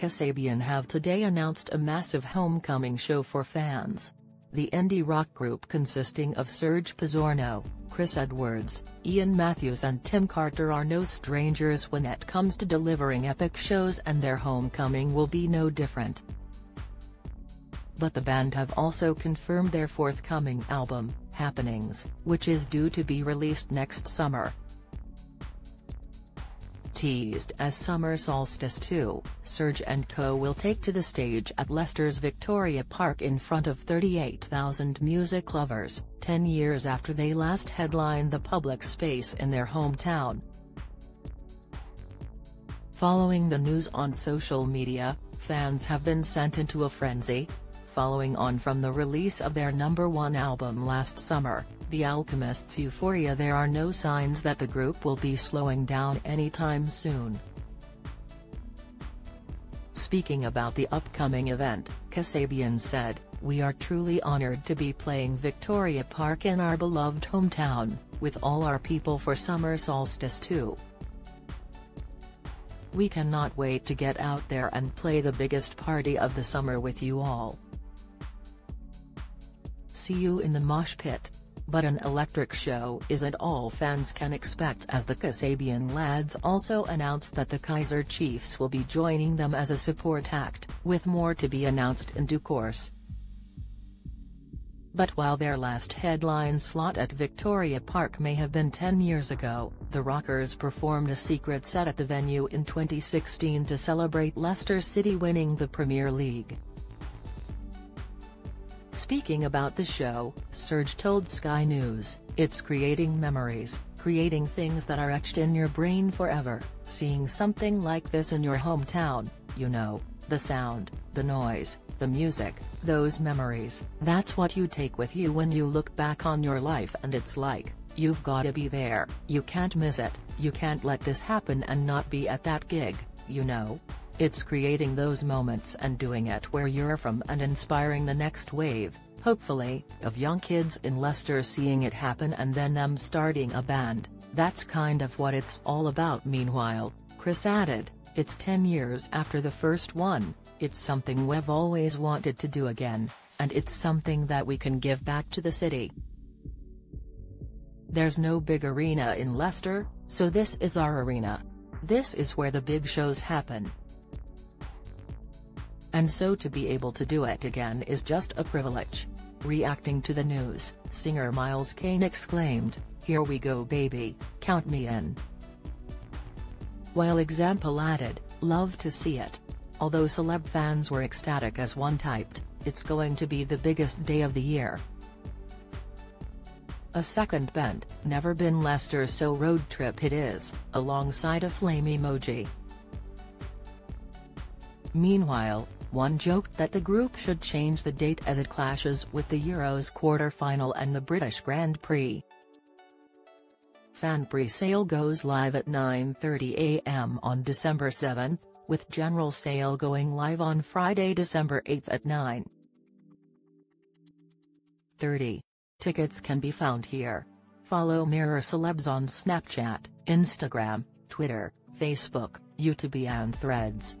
Kasabian have today announced a massive homecoming show for fans. The indie rock group consisting of Serge Pizzorno, Chris Edwards, Ian Matthews and Tim Carter are no strangers when it comes to delivering epic shows and their homecoming will be no different. But the band have also confirmed their forthcoming album, Happenings, which is due to be released next summer. Teased as Summer Solstice 2, Serge and co will take to the stage at Leicester's Victoria Park in front of 38,000 music lovers, 10 years after they last headlined the public space in their hometown. Following the news on social media, fans have been sent into a frenzy. Following on from the release of their number one album last summer, the Alchemist's Euphoria there are no signs that the group will be slowing down anytime soon. Speaking about the upcoming event, Kasabian said, We are truly honored to be playing Victoria Park in our beloved hometown, with all our people for summer solstice too. We cannot wait to get out there and play the biggest party of the summer with you all. See you in the mosh pit. But an electric show isn't all fans can expect as the Kasabian lads also announced that the Kaiser Chiefs will be joining them as a support act, with more to be announced in due course. But while their last headline slot at Victoria Park may have been 10 years ago, the Rockers performed a secret set at the venue in 2016 to celebrate Leicester City winning the Premier League. Speaking about the show, Serge told Sky News, it's creating memories, creating things that are etched in your brain forever, seeing something like this in your hometown, you know, the sound, the noise, the music, those memories, that's what you take with you when you look back on your life and it's like, you've gotta be there, you can't miss it, you can't let this happen and not be at that gig, you know? It's creating those moments and doing it where you're from and inspiring the next wave, hopefully, of young kids in Leicester seeing it happen and then them starting a band, that's kind of what it's all about meanwhile, Chris added, it's 10 years after the first one, it's something we've always wanted to do again, and it's something that we can give back to the city. There's no big arena in Leicester, so this is our arena. This is where the big shows happen. And so to be able to do it again is just a privilege. Reacting to the news, singer Miles Kane exclaimed, Here we go baby, count me in. While Example added, love to see it. Although celeb fans were ecstatic as one typed, it's going to be the biggest day of the year. A second bent, never been Leicester so road trip it is, alongside a flame emoji. Meanwhile, one joked that the group should change the date as it clashes with the Euros quarter-final and the British Grand Prix. Fan pre-sale goes live at 9.30 am on December 7, with general sale going live on Friday December 8 at 9.30. Tickets can be found here. Follow Mirror Celebs on Snapchat, Instagram, Twitter, Facebook, YouTube and Threads.